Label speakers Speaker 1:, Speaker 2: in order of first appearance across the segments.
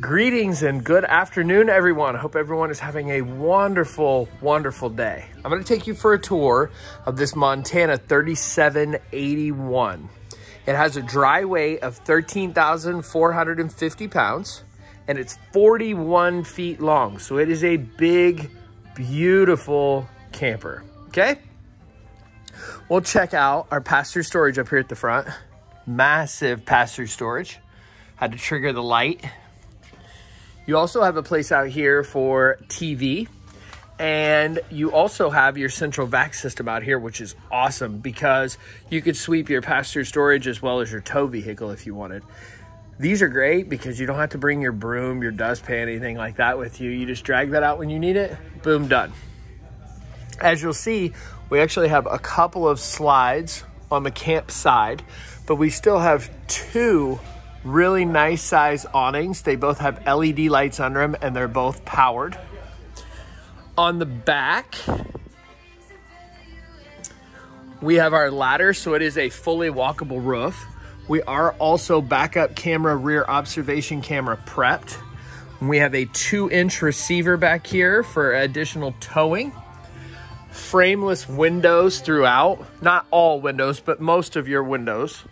Speaker 1: Greetings and good afternoon, everyone. I hope everyone is having a wonderful, wonderful day. I'm going to take you for a tour of this Montana 3781. It has a dry weight of 13,450 pounds and it's 41 feet long. So it is a big, beautiful camper. Okay. We'll check out our pass-through storage up here at the front. Massive pass-through storage. Had to trigger the light. You also have a place out here for TV. And you also have your central vac system out here, which is awesome because you could sweep your pass-through storage as well as your tow vehicle if you wanted. These are great because you don't have to bring your broom, your dustpan, anything like that with you. You just drag that out when you need it, boom, done. As you'll see, we actually have a couple of slides on the camp side, but we still have two really nice size awnings. They both have LED lights under them and they're both powered. On the back, we have our ladder, so it is a fully walkable roof. We are also backup camera, rear observation camera prepped. We have a two inch receiver back here for additional towing frameless windows throughout. Not all windows, but most of your windows.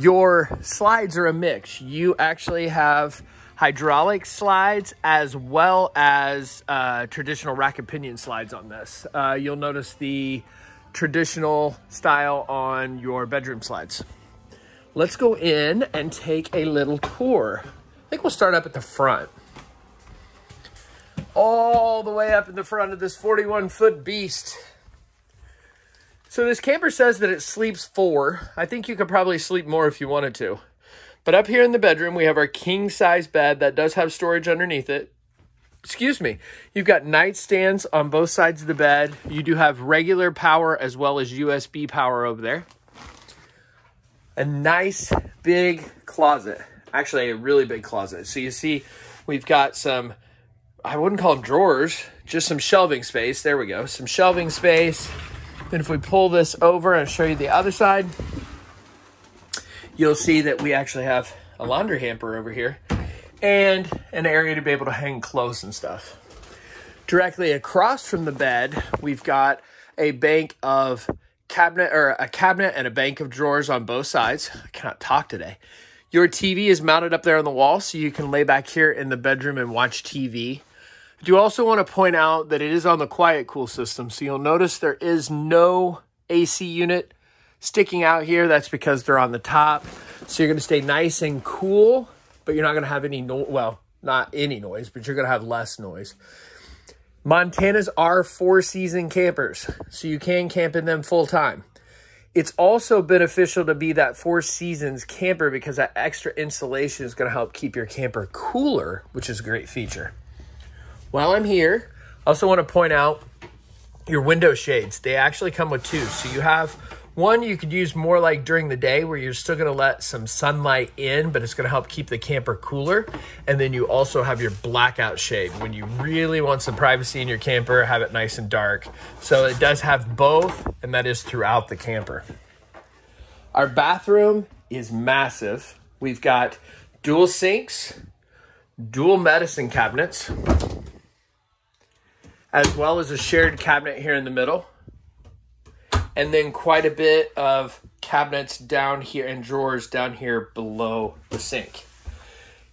Speaker 1: Your slides are a mix. You actually have hydraulic slides as well as uh, traditional rack and pinion slides on this. Uh, you'll notice the traditional style on your bedroom slides. Let's go in and take a little tour. I think we'll start up at the front all the way up in the front of this 41 foot beast. So this camper says that it sleeps four. I think you could probably sleep more if you wanted to. But up here in the bedroom, we have our king size bed that does have storage underneath it. Excuse me. You've got nightstands on both sides of the bed. You do have regular power as well as USB power over there. A nice big closet. Actually, a really big closet. So you see, we've got some I wouldn't call them drawers, just some shelving space. There we go, some shelving space. Then if we pull this over and show you the other side, you'll see that we actually have a laundry hamper over here and an area to be able to hang clothes and stuff. Directly across from the bed, we've got a bank of cabinet or a cabinet and a bank of drawers on both sides. I cannot talk today. Your TV is mounted up there on the wall, so you can lay back here in the bedroom and watch TV. I do also want to point out that it is on the quiet cool system. So you'll notice there is no AC unit sticking out here. That's because they're on the top. So you're going to stay nice and cool, but you're not going to have any, no well, not any noise, but you're going to have less noise. Montanas are four season campers, so you can camp in them full time. It's also beneficial to be that four seasons camper because that extra insulation is going to help keep your camper cooler, which is a great feature. While I'm here, I also want to point out your window shades. They actually come with two. So you have one you could use more like during the day where you're still going to let some sunlight in, but it's going to help keep the camper cooler. And then you also have your blackout shade when you really want some privacy in your camper, have it nice and dark. So it does have both, and that is throughout the camper. Our bathroom is massive. We've got dual sinks, dual medicine cabinets as well as a shared cabinet here in the middle. And then quite a bit of cabinets down here and drawers down here below the sink.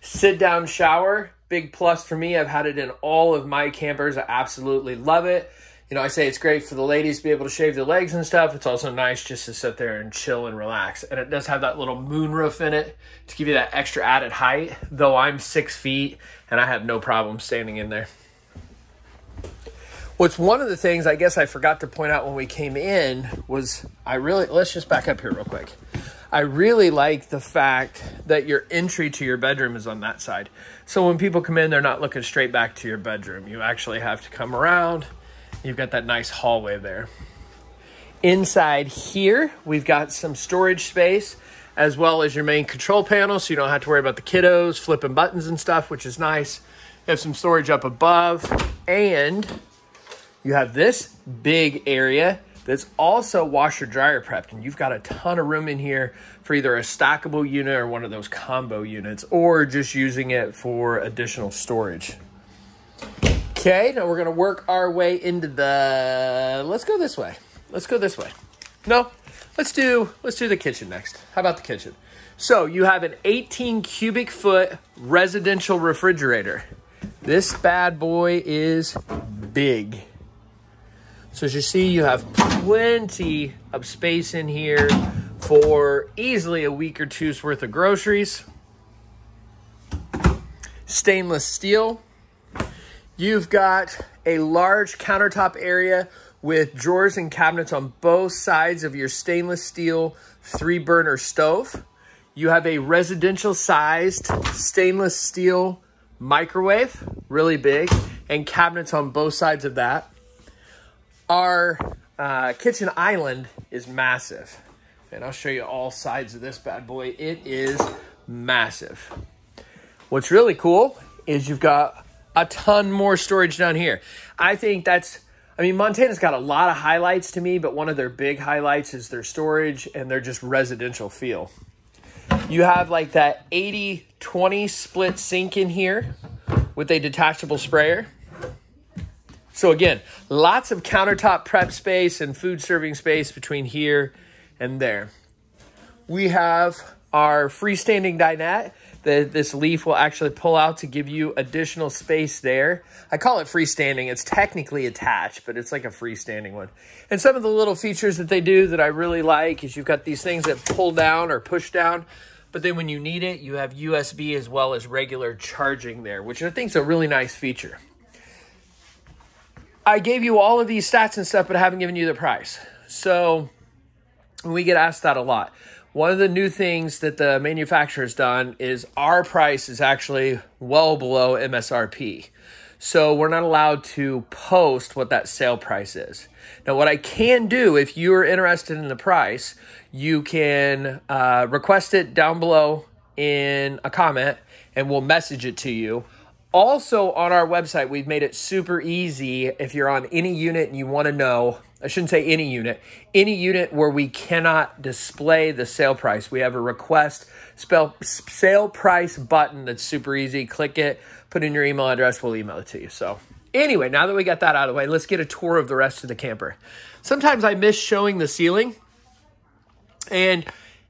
Speaker 1: Sit down shower, big plus for me. I've had it in all of my campers. I absolutely love it. You know, I say it's great for the ladies to be able to shave their legs and stuff. It's also nice just to sit there and chill and relax. And it does have that little moonroof in it to give you that extra added height, though I'm six feet and I have no problem standing in there. What's one of the things I guess I forgot to point out when we came in was I really, let's just back up here real quick. I really like the fact that your entry to your bedroom is on that side. So when people come in, they're not looking straight back to your bedroom. You actually have to come around. You've got that nice hallway there. Inside here, we've got some storage space as well as your main control panel so you don't have to worry about the kiddos flipping buttons and stuff, which is nice. You have some storage up above and you have this big area that's also washer dryer prepped. And you've got a ton of room in here for either a stackable unit or one of those combo units, or just using it for additional storage. Okay, now we're gonna work our way into the, let's go this way. Let's go this way. No, let's do, let's do the kitchen next. How about the kitchen? So you have an 18 cubic foot residential refrigerator. This bad boy is big. So as you see, you have plenty of space in here for easily a week or two's worth of groceries. Stainless steel. You've got a large countertop area with drawers and cabinets on both sides of your stainless steel three burner stove. You have a residential sized stainless steel microwave, really big, and cabinets on both sides of that. Our uh, kitchen island is massive. And I'll show you all sides of this bad boy. It is massive. What's really cool is you've got a ton more storage down here. I think that's, I mean, Montana's got a lot of highlights to me, but one of their big highlights is their storage and their just residential feel. You have like that 80 20 split sink in here with a detachable sprayer. So, again, lots of countertop prep space and food serving space between here and there. We have our freestanding dinette that this leaf will actually pull out to give you additional space there. I call it freestanding. It's technically attached, but it's like a freestanding one. And some of the little features that they do that I really like is you've got these things that pull down or push down but then when you need it, you have USB as well as regular charging there, which I think is a really nice feature. I gave you all of these stats and stuff, but I haven't given you the price. So we get asked that a lot. One of the new things that the manufacturer's done is our price is actually well below MSRP. So we're not allowed to post what that sale price is. Now, what I can do, if you are interested in the price, you can uh, request it down below in a comment and we'll message it to you. Also, on our website, we've made it super easy if you're on any unit and you want to know. I shouldn't say any unit, any unit where we cannot display the sale price. We have a request spell, sale price button that's super easy. Click it, put in your email address, we'll email it to you. So, anyway, now that we got that out of the way, let's get a tour of the rest of the camper. Sometimes I miss showing the ceiling. And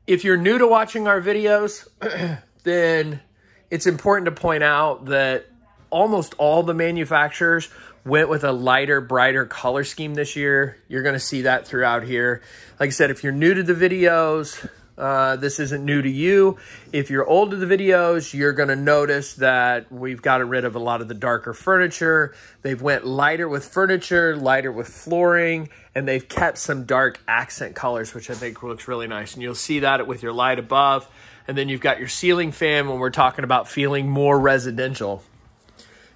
Speaker 1: if you're new to watching our videos, then it's important to point out that almost all the manufacturers went with a lighter, brighter color scheme this year. You're going to see that throughout here. Like I said, if you're new to the videos, uh, this isn't new to you. If you're old to the videos, you're going to notice that we've gotten rid of a lot of the darker furniture. They've went lighter with furniture, lighter with flooring, and they've kept some dark accent colors, which I think looks really nice. And you'll see that with your light above. And then you've got your ceiling fan when we're talking about feeling more residential.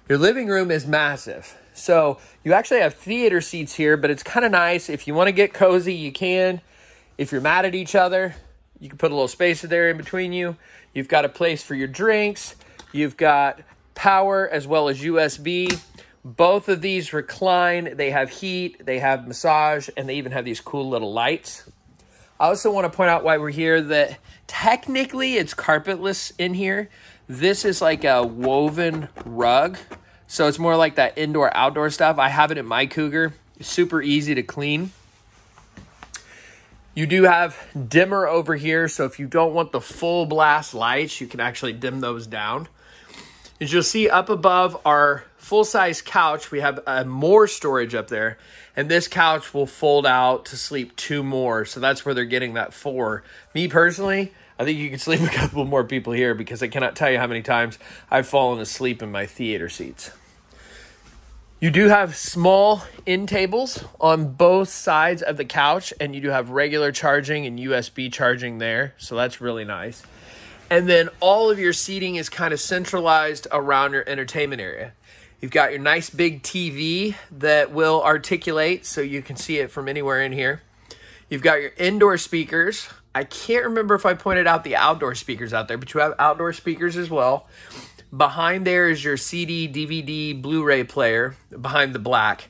Speaker 1: Your living room is massive. So you actually have theater seats here, but it's kind of nice. If you want to get cozy, you can. If you're mad at each other, you can put a little spacer there in between you. You've got a place for your drinks. You've got power as well as USB. Both of these recline. They have heat, they have massage, and they even have these cool little lights. I also want to point out why we're here that technically it's carpetless in here. This is like a woven rug. So it's more like that indoor outdoor stuff. I have it in my Cougar. It's super easy to clean. You do have dimmer over here, so if you don't want the full blast lights, you can actually dim those down. As you'll see up above our full-size couch, we have uh, more storage up there, and this couch will fold out to sleep two more, so that's where they're getting that four. Me personally, I think you could sleep a couple more people here because I cannot tell you how many times I've fallen asleep in my theater seats. You do have small end tables on both sides of the couch, and you do have regular charging and USB charging there, so that's really nice. And then all of your seating is kind of centralized around your entertainment area. You've got your nice big TV that will articulate so you can see it from anywhere in here. You've got your indoor speakers I can't remember if I pointed out the outdoor speakers out there, but you have outdoor speakers as well. Behind there is your CD, DVD, Blu ray player behind the black.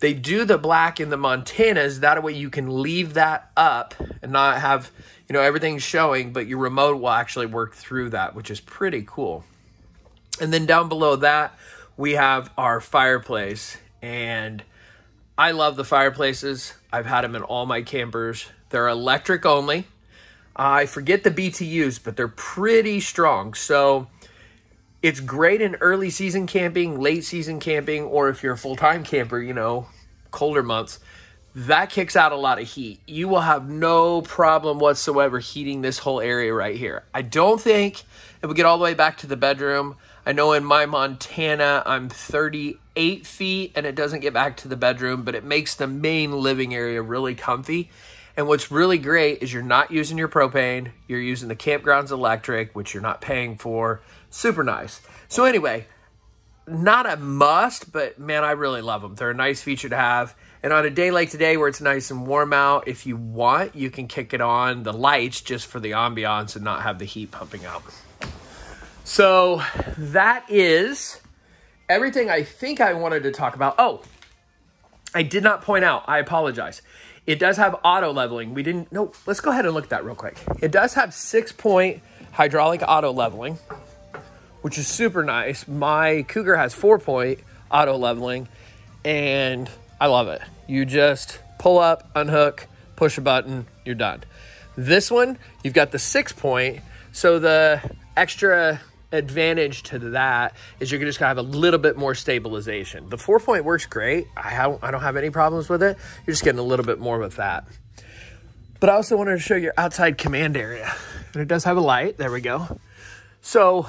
Speaker 1: They do the black in the Montanas. That way you can leave that up and not have, you know, everything showing, but your remote will actually work through that, which is pretty cool. And then down below that, we have our fireplace. And I love the fireplaces. I've had them in all my campers. They're electric only. I forget the BTUs, but they're pretty strong. So it's great in early season camping, late season camping, or if you're a full time camper, you know, colder months. That kicks out a lot of heat. You will have no problem whatsoever heating this whole area right here. I don't think if we get all the way back to the bedroom, I know in my Montana, I'm 38 feet and it doesn't get back to the bedroom, but it makes the main living area really comfy. And what's really great is you're not using your propane, you're using the campground's electric, which you're not paying for. Super nice. So, anyway, not a must, but man, I really love them. They're a nice feature to have. And on a day like today where it's nice and warm out, if you want, you can kick it on the lights just for the ambiance and not have the heat pumping out. So that is everything I think I wanted to talk about. Oh, I did not point out. I apologize. It does have auto leveling. We didn't. No, let's go ahead and look at that real quick. It does have six point hydraulic auto leveling, which is super nice. My Cougar has four point auto leveling, and I love it. You just pull up, unhook, push a button, you're done. This one, you've got the six point, so the extra advantage to that is you're just gonna have a little bit more stabilization. The four point works great. I have I don't have any problems with it. You're just getting a little bit more with that. But I also wanted to show your outside command area. And it does have a light. There we go. So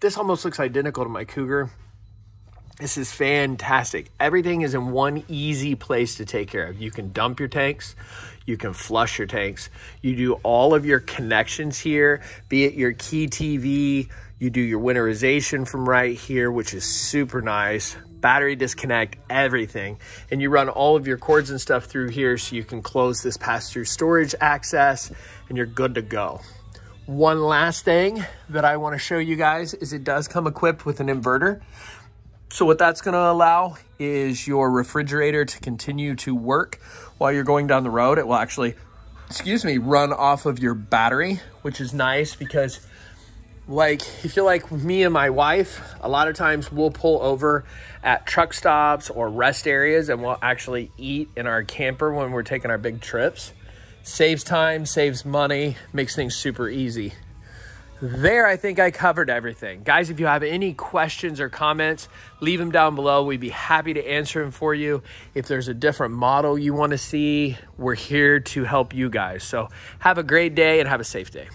Speaker 1: this almost looks identical to my Cougar. This is fantastic. Everything is in one easy place to take care of. You can dump your tanks, you can flush your tanks. You do all of your connections here, be it your key TV, you do your winterization from right here, which is super nice. Battery disconnect, everything. And you run all of your cords and stuff through here so you can close this pass-through storage access and you're good to go. One last thing that I wanna show you guys is it does come equipped with an inverter. So what that's gonna allow is your refrigerator to continue to work while you're going down the road. It will actually, excuse me, run off of your battery, which is nice because like if you're like me and my wife, a lot of times we'll pull over at truck stops or rest areas and we'll actually eat in our camper when we're taking our big trips. Saves time, saves money, makes things super easy. There, I think I covered everything. Guys, if you have any questions or comments, leave them down below. We'd be happy to answer them for you. If there's a different model you want to see, we're here to help you guys. So have a great day and have a safe day.